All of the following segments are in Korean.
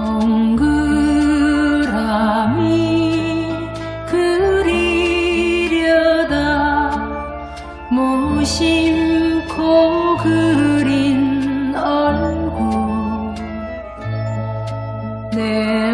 동그라미 그리려다 무심코 그린 얼굴. 내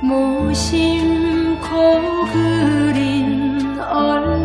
모심 코 그린 얼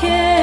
care.